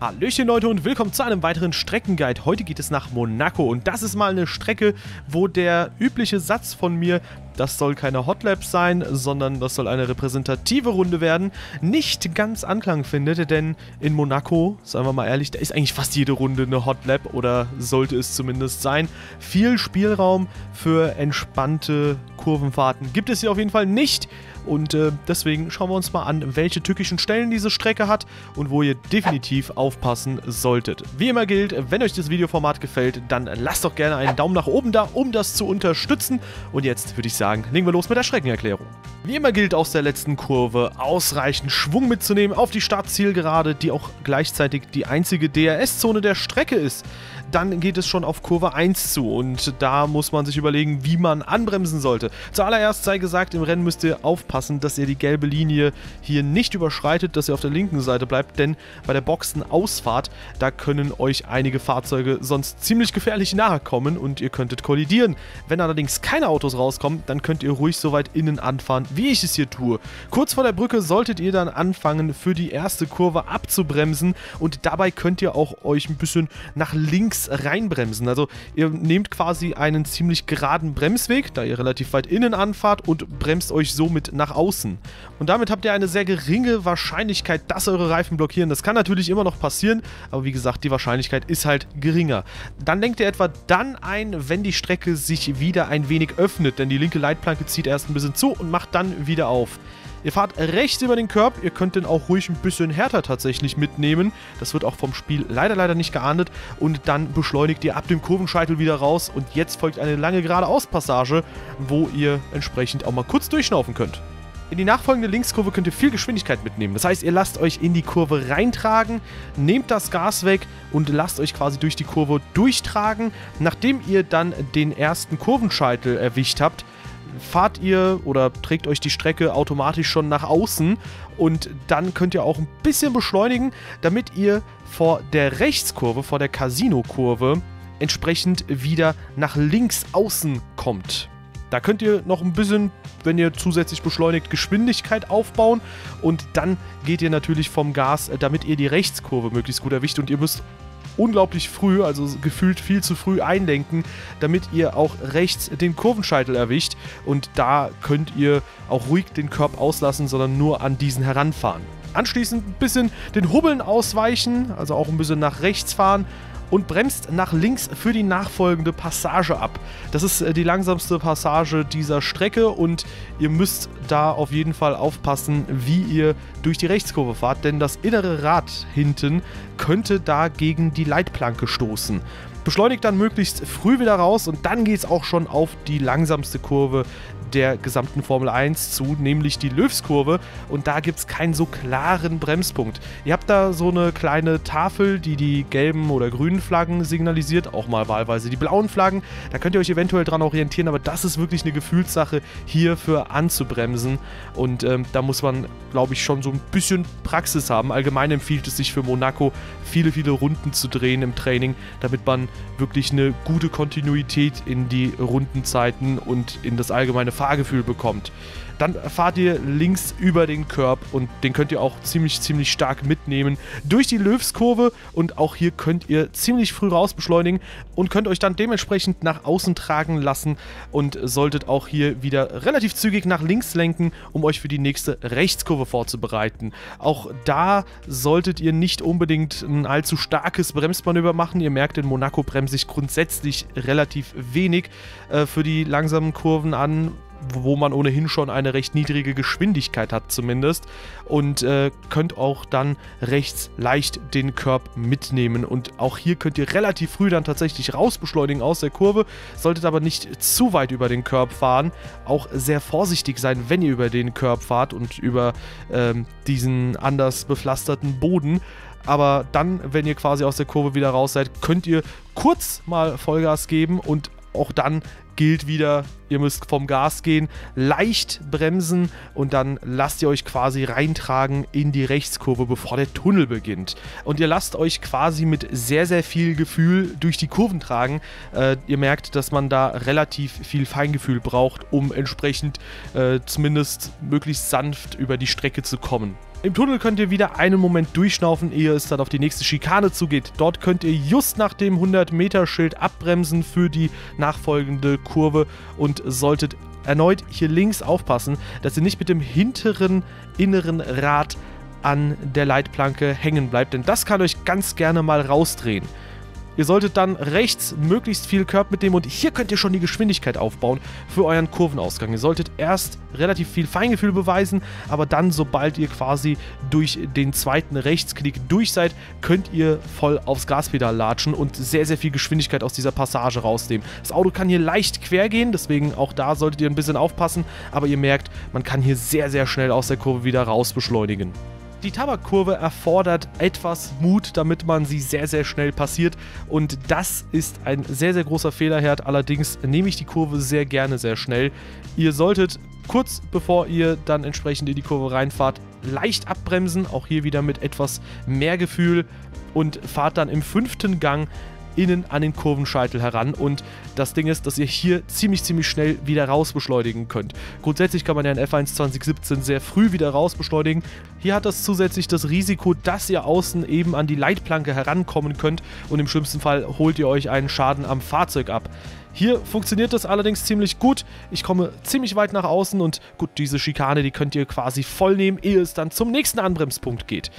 Hallöchen Leute und willkommen zu einem weiteren Streckenguide. Heute geht es nach Monaco und das ist mal eine Strecke, wo der übliche Satz von mir, das soll keine Hotlap sein, sondern das soll eine repräsentative Runde werden, nicht ganz Anklang findet, denn in Monaco, sagen wir mal ehrlich, da ist eigentlich fast jede Runde eine Hotlap oder sollte es zumindest sein. Viel Spielraum für entspannte Kurvenfahrten gibt es hier auf jeden Fall nicht. Und äh, deswegen schauen wir uns mal an, welche tückischen Stellen diese Strecke hat und wo ihr definitiv aufpassen solltet. Wie immer gilt, wenn euch das Videoformat gefällt, dann lasst doch gerne einen Daumen nach oben da, um das zu unterstützen. Und jetzt würde ich sagen, legen wir los mit der Streckenerklärung. Wie immer gilt aus der letzten Kurve ausreichend Schwung mitzunehmen auf die Startzielgerade, die auch gleichzeitig die einzige DRS-Zone der Strecke ist dann geht es schon auf Kurve 1 zu und da muss man sich überlegen, wie man anbremsen sollte. Zuallererst sei gesagt, im Rennen müsst ihr aufpassen, dass ihr die gelbe Linie hier nicht überschreitet, dass ihr auf der linken Seite bleibt, denn bei der Boxenausfahrt, da können euch einige Fahrzeuge sonst ziemlich gefährlich nahe kommen und ihr könntet kollidieren. Wenn allerdings keine Autos rauskommen, dann könnt ihr ruhig so weit innen anfahren, wie ich es hier tue. Kurz vor der Brücke solltet ihr dann anfangen, für die erste Kurve abzubremsen und dabei könnt ihr auch euch ein bisschen nach links links reinbremsen. Also ihr nehmt quasi einen ziemlich geraden Bremsweg, da ihr relativ weit innen anfahrt und bremst euch somit nach außen. Und damit habt ihr eine sehr geringe Wahrscheinlichkeit, dass eure Reifen blockieren. Das kann natürlich immer noch passieren, aber wie gesagt, die Wahrscheinlichkeit ist halt geringer. Dann lenkt ihr etwa dann ein, wenn die Strecke sich wieder ein wenig öffnet, denn die linke Leitplanke zieht erst ein bisschen zu und macht dann wieder auf. Ihr fahrt rechts über den Curb, ihr könnt den auch ruhig ein bisschen härter tatsächlich mitnehmen. Das wird auch vom Spiel leider, leider nicht geahndet. Und dann beschleunigt ihr ab dem Kurvenscheitel wieder raus und jetzt folgt eine lange geradeauspassage, wo ihr entsprechend auch mal kurz durchschnaufen könnt. In die nachfolgende Linkskurve könnt ihr viel Geschwindigkeit mitnehmen. Das heißt, ihr lasst euch in die Kurve reintragen, nehmt das Gas weg und lasst euch quasi durch die Kurve durchtragen. Nachdem ihr dann den ersten Kurvenscheitel erwischt habt, fahrt ihr oder trägt euch die Strecke automatisch schon nach außen und dann könnt ihr auch ein bisschen beschleunigen, damit ihr vor der Rechtskurve, vor der Casino-Kurve entsprechend wieder nach links außen kommt. Da könnt ihr noch ein bisschen, wenn ihr zusätzlich beschleunigt, Geschwindigkeit aufbauen und dann geht ihr natürlich vom Gas, damit ihr die Rechtskurve möglichst gut erwischt und ihr müsst unglaublich früh, also gefühlt viel zu früh einlenken, damit ihr auch rechts den Kurvenscheitel erwischt. Und da könnt ihr auch ruhig den Körb auslassen, sondern nur an diesen heranfahren. Anschließend ein bisschen den Hubbeln ausweichen, also auch ein bisschen nach rechts fahren und bremst nach links für die nachfolgende Passage ab. Das ist äh, die langsamste Passage dieser Strecke und ihr müsst da auf jeden Fall aufpassen, wie ihr durch die Rechtskurve fahrt, denn das innere Rad hinten könnte da gegen die Leitplanke stoßen. Beschleunigt dann möglichst früh wieder raus und dann geht es auch schon auf die langsamste Kurve der gesamten Formel 1 zu, nämlich die Löwskurve. Und da gibt es keinen so klaren Bremspunkt. Ihr habt da so eine kleine Tafel, die die gelben oder grünen Flaggen signalisiert, auch mal wahlweise die blauen Flaggen. Da könnt ihr euch eventuell dran orientieren, aber das ist wirklich eine Gefühlssache, hierfür anzubremsen. Und ähm, da muss man, glaube ich, schon so ein bisschen Praxis haben. Allgemein empfiehlt es sich für Monaco, viele, viele Runden zu drehen im Training, damit man wirklich eine gute Kontinuität in die Rundenzeiten und in das allgemeine Fahrgefühl bekommt. Dann fahrt ihr links über den Curb und den könnt ihr auch ziemlich, ziemlich stark mitnehmen durch die Löwskurve und auch hier könnt ihr ziemlich früh raus beschleunigen und könnt euch dann dementsprechend nach außen tragen lassen und solltet auch hier wieder relativ zügig nach links lenken, um euch für die nächste Rechtskurve vorzubereiten. Auch da solltet ihr nicht unbedingt ein allzu starkes Bremsmanöver machen. Ihr merkt, in Monaco bremse ich grundsätzlich relativ wenig äh, für die langsamen Kurven an wo man ohnehin schon eine recht niedrige Geschwindigkeit hat zumindest und äh, könnt auch dann rechts leicht den Curb mitnehmen und auch hier könnt ihr relativ früh dann tatsächlich rausbeschleunigen aus der Kurve, solltet aber nicht zu weit über den Curb fahren, auch sehr vorsichtig sein, wenn ihr über den Curb fahrt und über ähm, diesen anders bepflasterten Boden, aber dann, wenn ihr quasi aus der Kurve wieder raus seid, könnt ihr kurz mal Vollgas geben und auch dann gilt wieder, ihr müsst vom Gas gehen, leicht bremsen und dann lasst ihr euch quasi reintragen in die Rechtskurve, bevor der Tunnel beginnt. Und ihr lasst euch quasi mit sehr, sehr viel Gefühl durch die Kurven tragen. Äh, ihr merkt, dass man da relativ viel Feingefühl braucht, um entsprechend äh, zumindest möglichst sanft über die Strecke zu kommen. Im Tunnel könnt ihr wieder einen Moment durchschnaufen, ehe es dann auf die nächste Schikane zugeht. Dort könnt ihr just nach dem 100-Meter-Schild abbremsen für die nachfolgende Kurve und solltet erneut hier links aufpassen, dass ihr nicht mit dem hinteren inneren Rad an der Leitplanke hängen bleibt, denn das kann euch ganz gerne mal rausdrehen. Ihr solltet dann rechts möglichst viel Curb mitnehmen und hier könnt ihr schon die Geschwindigkeit aufbauen für euren Kurvenausgang. Ihr solltet erst relativ viel Feingefühl beweisen, aber dann, sobald ihr quasi durch den zweiten Rechtsklick durch seid, könnt ihr voll aufs Gaspedal latschen und sehr, sehr viel Geschwindigkeit aus dieser Passage rausnehmen. Das Auto kann hier leicht quer gehen, deswegen auch da solltet ihr ein bisschen aufpassen, aber ihr merkt, man kann hier sehr, sehr schnell aus der Kurve wieder raus beschleunigen. Die Tabakkurve erfordert etwas Mut, damit man sie sehr, sehr schnell passiert. Und das ist ein sehr, sehr großer Fehlerherd. Allerdings nehme ich die Kurve sehr gerne sehr schnell. Ihr solltet kurz bevor ihr dann entsprechend in die Kurve reinfahrt, leicht abbremsen. Auch hier wieder mit etwas mehr Gefühl. Und fahrt dann im fünften Gang innen an den Kurvenscheitel heran und das Ding ist, dass ihr hier ziemlich, ziemlich schnell wieder raus beschleunigen könnt. Grundsätzlich kann man ja in F1 2017 sehr früh wieder raus beschleunigen. Hier hat das zusätzlich das Risiko, dass ihr außen eben an die Leitplanke herankommen könnt und im schlimmsten Fall holt ihr euch einen Schaden am Fahrzeug ab. Hier funktioniert das allerdings ziemlich gut. Ich komme ziemlich weit nach außen und gut, diese Schikane, die könnt ihr quasi voll nehmen, ehe es dann zum nächsten Anbremspunkt geht.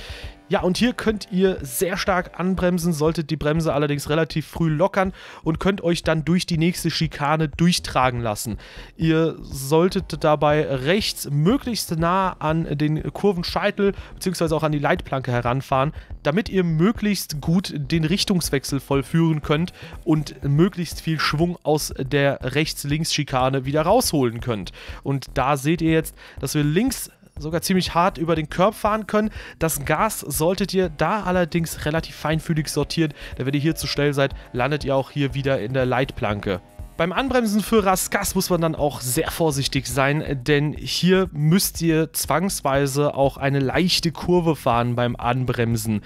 Ja, und hier könnt ihr sehr stark anbremsen, solltet die Bremse allerdings relativ früh lockern und könnt euch dann durch die nächste Schikane durchtragen lassen. Ihr solltet dabei rechts möglichst nah an den Kurvenscheitel bzw. auch an die Leitplanke heranfahren, damit ihr möglichst gut den Richtungswechsel vollführen könnt und möglichst viel Schwung aus der Rechts-Links-Schikane wieder rausholen könnt. Und da seht ihr jetzt, dass wir links sogar ziemlich hart über den Körb fahren können. Das Gas solltet ihr da allerdings relativ feinfühlig sortieren, denn wenn ihr hier zu schnell seid, landet ihr auch hier wieder in der Leitplanke. Beim Anbremsen für Raskas muss man dann auch sehr vorsichtig sein, denn hier müsst ihr zwangsweise auch eine leichte Kurve fahren beim Anbremsen.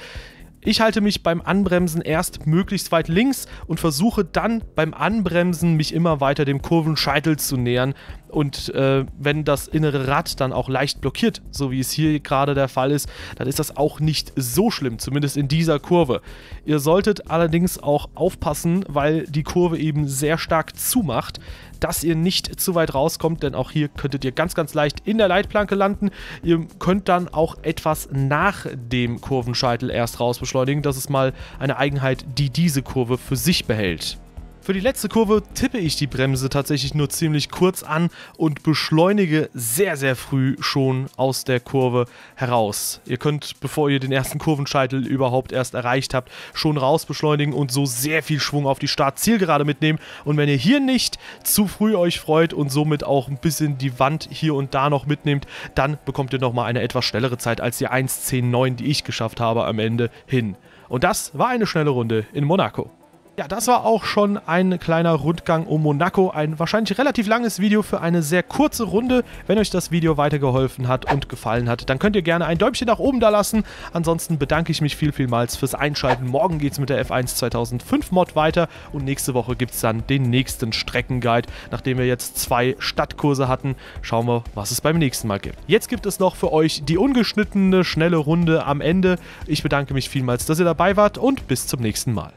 Ich halte mich beim Anbremsen erst möglichst weit links und versuche dann beim Anbremsen mich immer weiter dem Kurvenscheitel zu nähern. Und äh, wenn das innere Rad dann auch leicht blockiert, so wie es hier gerade der Fall ist, dann ist das auch nicht so schlimm, zumindest in dieser Kurve. Ihr solltet allerdings auch aufpassen, weil die Kurve eben sehr stark zumacht dass ihr nicht zu weit rauskommt, denn auch hier könntet ihr ganz, ganz leicht in der Leitplanke landen. Ihr könnt dann auch etwas nach dem Kurvenscheitel erst rausbeschleunigen. Das ist mal eine Eigenheit, die diese Kurve für sich behält. Für die letzte Kurve tippe ich die Bremse tatsächlich nur ziemlich kurz an und beschleunige sehr, sehr früh schon aus der Kurve heraus. Ihr könnt, bevor ihr den ersten Kurvenscheitel überhaupt erst erreicht habt, schon raus beschleunigen und so sehr viel Schwung auf die Startzielgerade mitnehmen. Und wenn ihr hier nicht zu früh euch freut und somit auch ein bisschen die Wand hier und da noch mitnehmt, dann bekommt ihr nochmal eine etwas schnellere Zeit als die 1.10.9, die ich geschafft habe am Ende hin. Und das war eine schnelle Runde in Monaco. Ja, das war auch schon ein kleiner Rundgang um Monaco. Ein wahrscheinlich relativ langes Video für eine sehr kurze Runde. Wenn euch das Video weitergeholfen hat und gefallen hat, dann könnt ihr gerne ein Däumchen nach oben da lassen. Ansonsten bedanke ich mich viel, vielmals fürs Einschalten. Morgen geht es mit der F1 2005 Mod weiter und nächste Woche gibt es dann den nächsten Streckenguide. Nachdem wir jetzt zwei Stadtkurse hatten, schauen wir, was es beim nächsten Mal gibt. Jetzt gibt es noch für euch die ungeschnittene, schnelle Runde am Ende. Ich bedanke mich vielmals, dass ihr dabei wart und bis zum nächsten Mal.